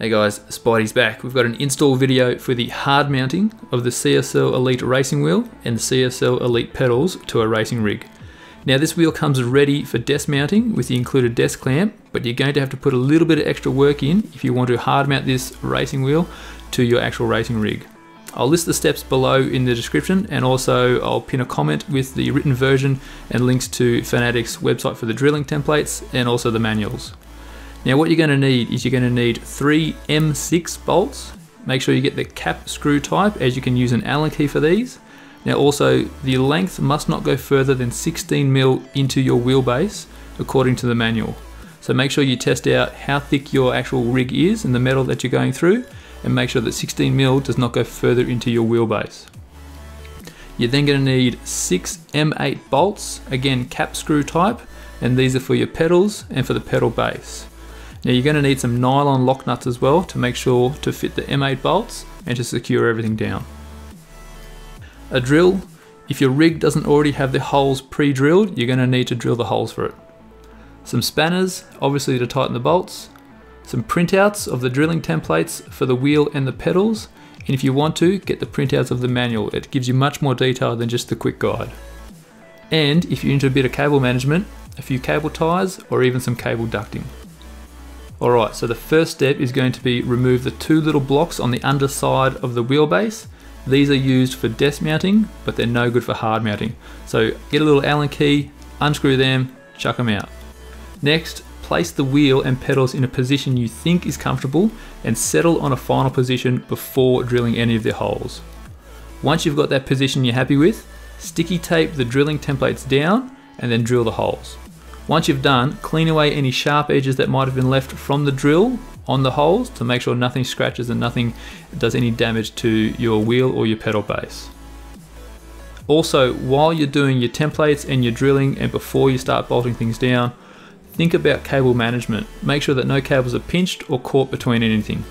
Hey guys, Spidey's back. We've got an install video for the hard mounting of the CSL Elite racing wheel and CSL Elite pedals to a racing rig. Now this wheel comes ready for desk mounting with the included desk clamp, but you're going to have to put a little bit of extra work in if you want to hard mount this racing wheel to your actual racing rig. I'll list the steps below in the description and also I'll pin a comment with the written version and links to Fanatec's website for the drilling templates and also the manuals. Now what you're going to need is you're going to need three M6 bolts. Make sure you get the cap screw type as you can use an Allen key for these. Now also the length must not go further than 16 mil into your wheelbase according to the manual. So make sure you test out how thick your actual rig is and the metal that you're going through and make sure that 16 mil does not go further into your wheelbase. You're then going to need six M8 bolts, again cap screw type, and these are for your pedals and for the pedal base. Now you're going to need some nylon lock nuts as well to make sure to fit the M8 bolts and to secure everything down. A drill, if your rig doesn't already have the holes pre-drilled, you're going to need to drill the holes for it. Some spanners, obviously to tighten the bolts. Some printouts of the drilling templates for the wheel and the pedals. And if you want to, get the printouts of the manual. It gives you much more detail than just the quick guide. And if you're into a bit of cable management, a few cable ties or even some cable ducting. Alright, so the first step is going to be remove the two little blocks on the underside of the wheelbase. These are used for desk mounting, but they're no good for hard mounting. So get a little Allen key, unscrew them, chuck them out. Next, place the wheel and pedals in a position you think is comfortable and settle on a final position before drilling any of the holes. Once you've got that position you're happy with, sticky tape the drilling templates down and then drill the holes. Once you've done, clean away any sharp edges that might have been left from the drill on the holes to make sure nothing scratches and nothing does any damage to your wheel or your pedal base. Also, while you're doing your templates and your drilling and before you start bolting things down, think about cable management. Make sure that no cables are pinched or caught between anything.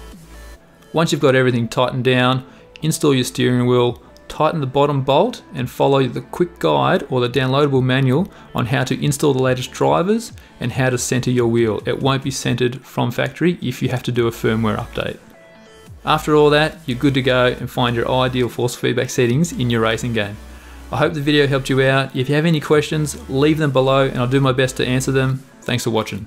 Once you've got everything tightened down, install your steering wheel, tighten the bottom bolt and follow the quick guide or the downloadable manual on how to install the latest drivers and how to center your wheel. It won't be centered from factory if you have to do a firmware update. After all that, you're good to go and find your ideal force feedback settings in your racing game. I hope the video helped you out. If you have any questions, leave them below and I'll do my best to answer them. Thanks for watching.